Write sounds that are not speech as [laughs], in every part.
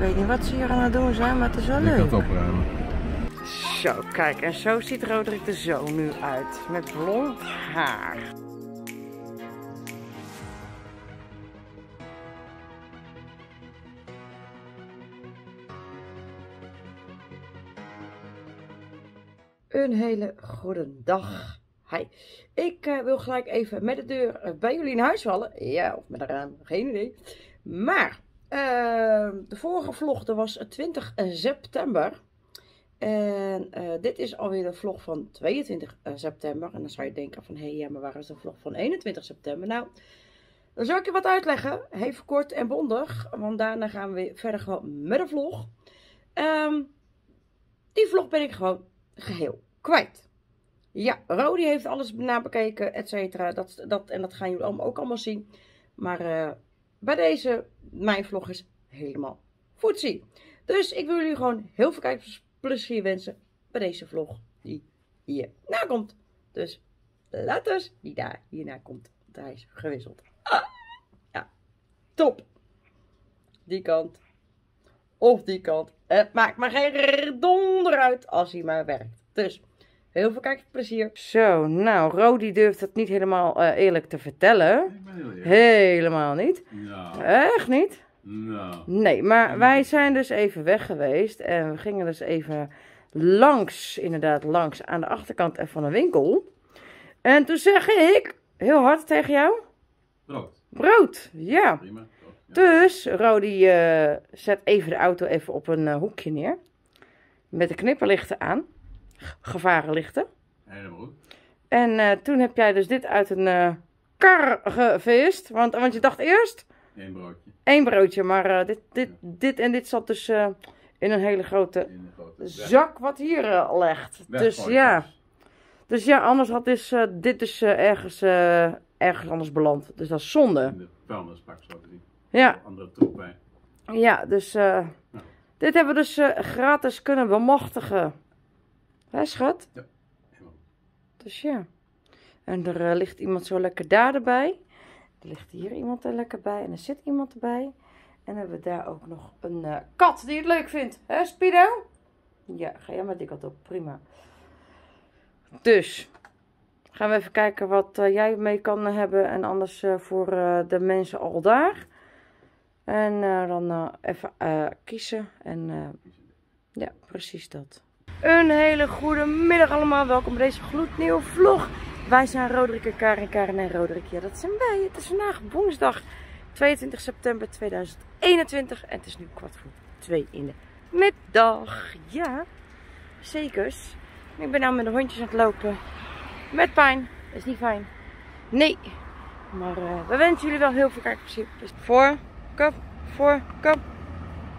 weet niet wat ze hier aan het doen zijn, maar het is wel Ik kan leuk. het opruimen. Zo, kijk, en zo ziet Roderick er zo nu uit. Met blond haar. Een hele goede dag. Hi. Ik eh, wil gelijk even met de deur eh, bij jullie in huis vallen. Ja, of met een raam, geen idee. Maar, de vorige vlog, dat was 20 september. En eh, dit is alweer de vlog van 22 september. En dan zou je denken van, hé, hey, ja, maar waar is de vlog van 21 september? Nou, dan zal ik je wat uitleggen. Even kort en bondig. Want daarna gaan we weer verder gewoon met de vlog. Ehm, die vlog ben ik gewoon geheel kwijt. Ja, Rodi heeft alles nabekeken, et cetera. Dat, dat, en dat gaan jullie allemaal ook allemaal zien. Maar eh, bij deze, mijn vlog is helemaal voetzie. Dus ik wil jullie gewoon heel veel kijkplezier wensen bij deze vlog die hierna komt. Dus laat dus die daar hierna komt. Want hij is gewisseld. Ah, ja, top. Die kant. Of die kant. Het maakt maar geen donder uit als hij maar werkt. Dus heel veel kijkplezier. Zo, nou, Rodi durft het niet helemaal eh, eerlijk te vertellen. Ik ben heel eerlijk. Helemaal niet. Nou, Echt niet? nou. Nee, maar wij zijn dus even weg geweest. En we gingen dus even langs, inderdaad langs, aan de achterkant van een winkel. En toen zeg ik, heel hard tegen jou, Brood. brood. Ja. Prima. Brood, ja. Dus Rodi eh, zet even de auto even op een eh, hoekje neer. Met de knipperlichten aan. Gevarenlichten. Helemaal goed. En eh, toen heb jij dus dit uit een eh, kar gevist. Want, want je dacht eerst Eén broodje. één broodje. Maar eh, dit, dit, dit en dit zat dus in een hele grote In een grote zak wat hier legt. weg- Dus ja. Dus ja, anders had dus, dit dus ergens, ergens anders beland. Dus dat is zonde. In de vuilnisbak zo te zien. Ja. Andere troep bij. Ja, dus dit hebben we dus gratis kunnen bemachtigen. Hè, schat? Goed. Dus ja. En er eh, ligt iemand zo lekker daar erbij. Er ligt hier iemand er lekker bij. En er zit iemand erbij. En dan hebben we daar ook nog een eh, kat die het leuk vindt. Hè, Spido? Ja, ga jij maar die kant op. Prima. Dus. Gaan we even kijken wat eh, jij mee kan hebben. En anders voor de mensen al daar. En dan even kiezen. En ja, precies dat. Een hele goede middag allemaal. Welkom bij deze gloednieuwe vlog. Wij zijn Roderick en Karin. En Roderick. Ja, dat zijn wij. Het is vandaag woensdag 22 september 2021. En het is nu kwart voor twee in de middag. Ja, zekers. Ik ben nou met de hondjes aan het lopen. Met pijn. Is niet fijn. Nee. Maar eh, we wensen jullie wel heel veel kijkplezier. Voor, kop, voor, kop.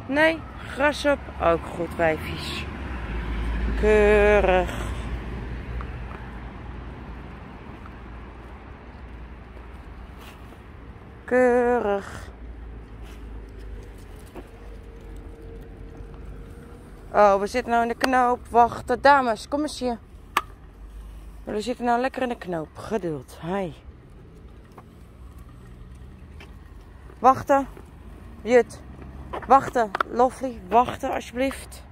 Nee, gras op. Ook goed, wijfies. Keurig. Keurig. Oh, we zitten nou in de knoop. Wacht, dames, kom eens hier. We zitten nou lekker in de knoop. Geduld. Hi. Wachten. Jut. Wachten. Lovely. Wachten, alsjeblieft.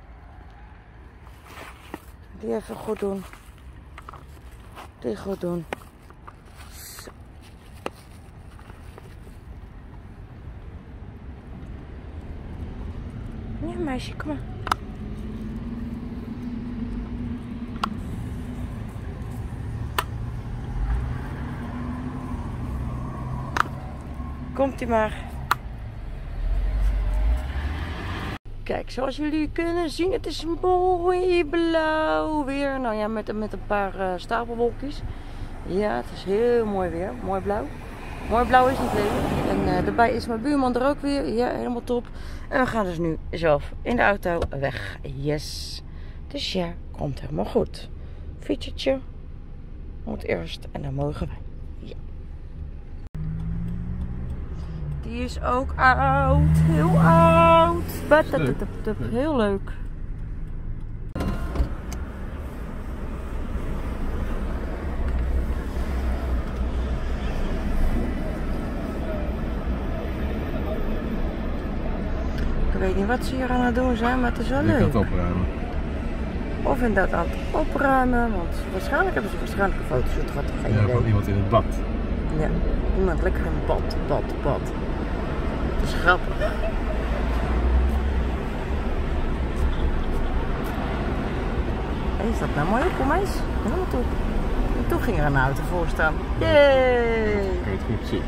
Die even goed doen. Die goed doen. Zo. Ja, meisje, kom maar. Komt ie maar. Kijk, zoals jullie kunnen zien, het is mooi blauw weer. Nou ja, met, met een paar eh, stapelwolkjes. Ja, het is heel mooi weer. Mooi blauw. Mooi blauw is niet lelijk. En eh, daarbij is mijn buurman er ook weer. Ja, helemaal top. En we gaan dus nu zelf in de auto weg. Yes. Dus ja, komt helemaal goed. Fietsetje moet eerst en dan mogen wij. Ja. Die is ook oud. Heel oud. Batatatatap. Heel leuk. weet niet wat ze hier aan het doen zijn, maar het is wel Ik kan leuk. het opruimen. Of inderdaad aan het opruimen, want waarschijnlijk hebben ze waarschijnlijk een fotoshoot gehad. Ja, idee. van iemand in het bad. Ja, iemand lekker in bad, bad, bad. Dat is grappig. Is dat nou mooi kom eens. Helemaal toe. En toen ging er een auto voor staan. Yay! Kan je het goed zien?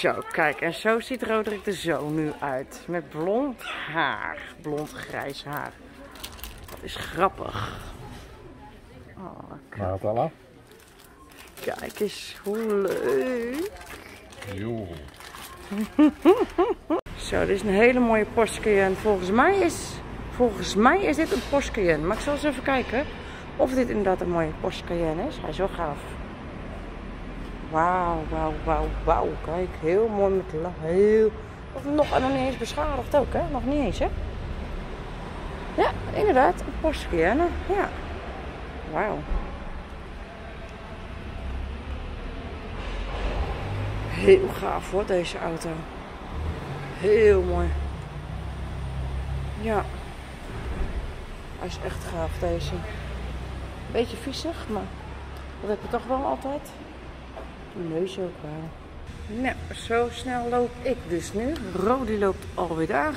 Zo, kijk, en zo ziet Roderick de Zoon nu uit. Met blond haar. Blond grijs haar. Dat is grappig. Oh, Maar al af? kijk eens hoe leuk. Jo. [laughs] Zo, dit is een hele mooie Porsche Cayenne. Volgens mij is, volgens mij is dit een Porsche Cayenne. Maar ik zal eens even kijken of dit inderdaad een mooie Porsche Cayenne is. Hij is wel gaaf. Wauw, wauw, wauw, wauw. Kijk, heel mooi met la. Heel... Of nog, en nog niet eens beschadigd ook, hè? Nog niet eens, hè? Ja, inderdaad. Een Porsche Cayenne. Ja. Wauw. Heel gaaf hoor, deze auto. Heel mooi. Ja. Hij is echt gaaf deze. Beetje viezig, maar dat heb je toch wel altijd. De neus ook wel. Nou, zo snel loop ik dus nu. Rodi loopt alweer daar.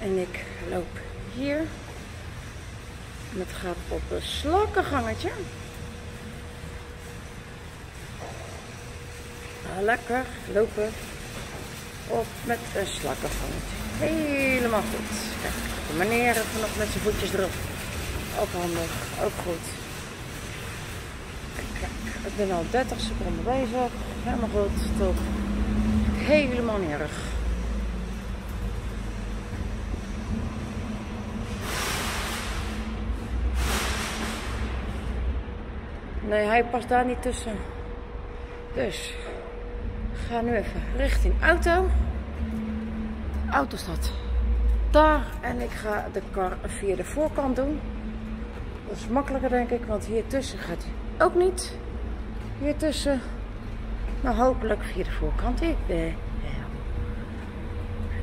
En ik loop hier. Het gaat op een slakkengangetje. Ah, Lekker lopen op met een slakkenvangetje. Helemaal goed. Kijk, de meneer nog met zijn voetjes erop. Ook handig, ook goed. Kijk, ik ben al 30 seconden bezig. Helemaal goed, top. Helemaal niet. Nee, hij past daar niet tussen. Dus, ik ga nu even richting auto. De auto staat daar en ik ga de kar via de voorkant doen. Dat is makkelijker denk ik, want hier tussen gaat hij ook niet. Hier tussen, maar hopelijk via de voorkant. Ik ben.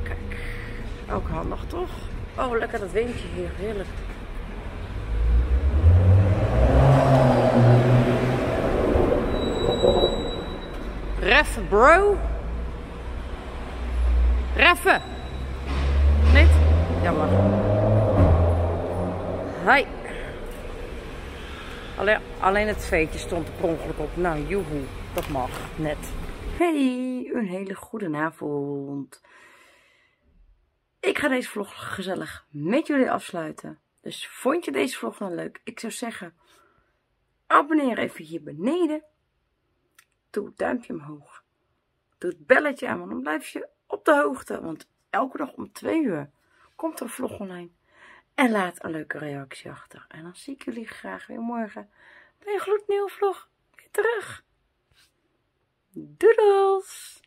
Kijk, ook handig toch? Oh, lekker dat windje hier, heerlijk. Reffen, bro. Reffen. Niet? Jammer. Hi. Alleen, alleen het veetje stond er ongeluk op. Nou, joehoe. Dat mag. Net. Hey, een hele goede avond. Ik ga deze vlog gezellig met jullie afsluiten. Dus vond je deze vlog nou leuk? Ik zou zeggen, abonneer even hier beneden. Duimpje omhoog. Doe het belletje aan, want dan blijf je op de hoogte. Want elke dag om twee uur komt er een vlog online. En laat een leuke reactie achter. En dan zie ik jullie graag weer morgen bij een gloednieuwe vlog terug. Doedels!